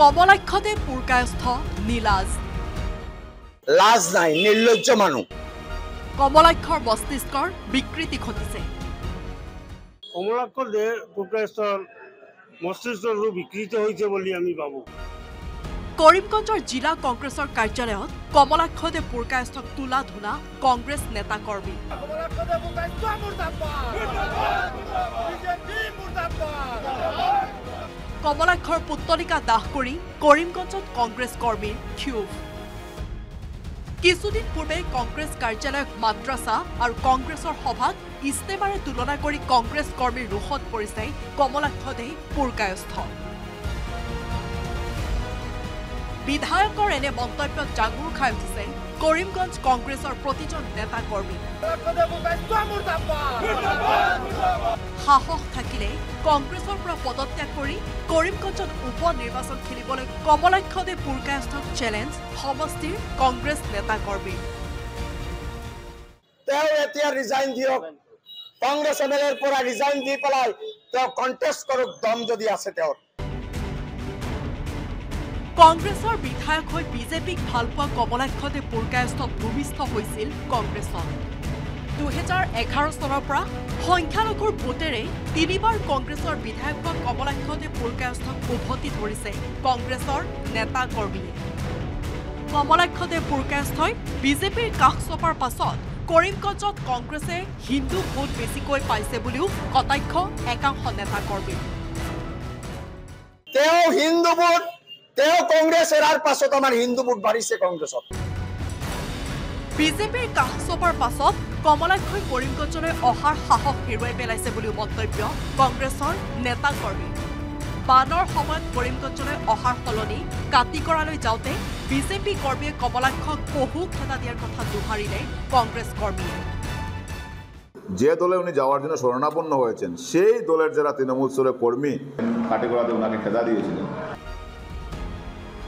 কমলাক্ষতে পুৰকায়স্থ নীলাজ। লাজ নাই নিৰ্লজ্জ মানুহ। কমলাক্ষৰ মস্তিষ্কৰ বিকৃতি ঘটিছে। কমলাক্ষ দেহ মস্তিষ্কটো বিকৃত হৈছে বুলি আমি ভাবোঁ। কৰিমগঞ্জৰ জিলা কংগ্ৰেছৰ কাৰ্যালয়ত কমলাক্ষদে পুৰকায়স্থক তোলা ধূনা কংগ্ৰেছ নেতা কৰ্মী। কমলাক্ষৰ পুত্তলিকা দাহ কৰি কৰিমগঞ্জত কংগ্ৰেছ কৰ্মীৰ ক্ষোভ। কিছুদিন পূৰ্বে কংগ্ৰেছ কাৰ্যালয়ক মাদ্ৰাছা আৰু কংগ্ৰেছৰ সভাক ইস্তেমাৰে তুলনা কৰি কংগ্ৰেছ কৰ্মীৰ ৰোষত পৰিছে কমলাক্ষদে পুৰকায়স্থ বিধায়কৰ এনে মন্তব্যত জাঙুৰ খাই উঠিছে কৰিমগঞ্জ কংগ্ৰেছৰ প্ৰতিজন নেতা কৰ্মী। সাহস থাকিলে কংগ্ৰেছৰ পৰা পদত্যাগ কৰি কৰিমগঞ্জত উপ নিৰ্বাচন খেলিবলৈ কমলাক্ষদে পুৰকায়স্থক চেলেঞ্জ সমষ্টিৰ কংগ্ৰেছ নেতা কৰ্মীৰ তেওঁ এতিয়া ৰিজাইন দিয়ক। কংগ্ৰেছ এম এল এৰ পৰা ৰিজাইন দি পেলাই তেওঁ কণ্টেষ্ট কৰক দম যদি আছে তেওঁৰ। কংগ্ৰেছৰ বিধায়ক হৈ বিজেপিক ভালপোৱা কমলাক্ষদে পুৰকায়স্থ ভূমিষ্ঠ হৈছিল কংগ্ৰেছত। দুহেজাৰ এঘাৰ চনৰ পৰা সংখ্যালঘুৰ ভোটেৰে তিনিবাৰ কংগ্ৰেছৰ বিধায়ক হোৱা কমলাক্ষদে পুৰকায়স্থক উভতি ধৰিছে কংগ্ৰেছৰ নেতা কৰ্মীয়ে। কমলাক্ষদে পুৰকায়স্থই বিজেপিৰ কাষ চপাৰ পাছত কৰিমগঞ্জত কংগ্ৰেছে হিন্দু ভোট বেছিকৈ পাইছে বুলিও কটাক্ষ একাংশ নেতা কৰ্মীৰ। তেওঁ হিন্দু ভোট তেওঁ কংগ্ৰেছ এৰাৰ পাছত আমাৰ হিন্দু ভোট বাঢ়িছে কংগ্ৰেছত। বিজেপিৰ কাষ চপাৰ পাছত কমলাক্ষই কৰিমগঞ্জলৈ অহাৰ সাহস হেৰুৱাই পেলাইছে বুলিও মন্তব্য কংগ্ৰেছৰ নেতা কৰ্মী। বানৰ সময়ত কৰিমগঞ্জলৈ অহাৰ সলনি কাটিকৰালৈ যাওঁতে বিজেপি কৰ্মীয়ে কমলাক্ষক বহু খেদা দিয়াৰ কথা দোহাৰিলে কংগ্রেস কর্মীরা যে দলে উনি যাওয়ার জন্য শরণাপন্ন হয়েছেন সেই দলের যারা তৃণমূল স্তরের কর্মী কাটিগড়াতে ওনাকে খেদা দিয়েছিলেন।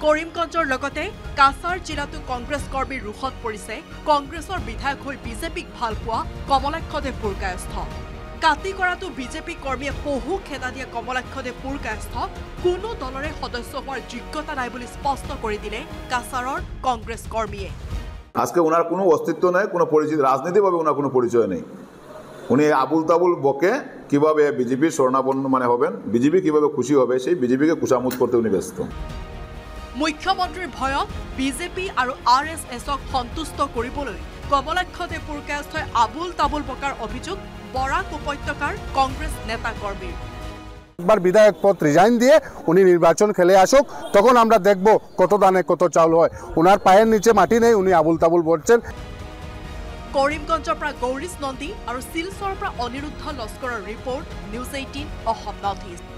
কৰিমগঞ্জৰ লগতে কাছাৰ জিলাতো কংগ্ৰেছ কৰ্মীৰ ৰোষত পৰিছে। কংগ্ৰেছৰ বিধায়ক হৈ বিজেপিক ভালো পোৱা কমলাক্ষদেৱ পুৰকায়স্থ। কাটিকৰাতো বিজেপি কৰ্মীয়ে বহু খেদা দিয়া কমলাক্ষদেৱ পুৰকায়স্থ। কোনো দলৰে সদস্য হোৱাৰ যোগ্যতা নাই বুলি স্পষ্ট কৰি দিলে কাছাৰৰ কংগ্ৰেছ কৰ্মীয়ে। আজকে ওনার কোনো অস্তিত্ব নেই, কোনো পরিচিত রাজনীতিভাবে ওনার কোনো পরিচয় নেই। উনি আবুল তাবুল বকে কীভাবে বিজেপির শরণাপন্ন মানে হবেন, বিজেপি কীভাবে খুশি হবে, সেই বিজেপিকে কুচামুত করতে উনি ব্যস্ত। মুখ্যমন্ত্ৰীৰ ভয়ত বিজেপি আৰু আৰ এছ এছক সন্তুষ্ট কৰিবলৈ কমলাক্ষদেৱ পুৰকায়স্থই আবুল তাবুল বকাৰ অভিযোগ বৰাক উপত্যকাৰ কংগ্ৰেছ নেতা কৰ্মীৰ। একবার বিধায়ক পদ রিজাইন দিয়ে উনি নির্বাচন খেলে আসুক তখন আমরা দেখব কত দানে কত চাউল হয়। ওনার পায়ের নিচে মাটি নেই উনি আবুল তাবুল বলছেন। কৰিমগঞ্জৰ পৰা গৌৰীশ নন্দী আৰু শিলচৰৰ পৰা Aniruddha লস্কৰৰ report news eighteen Assam north east.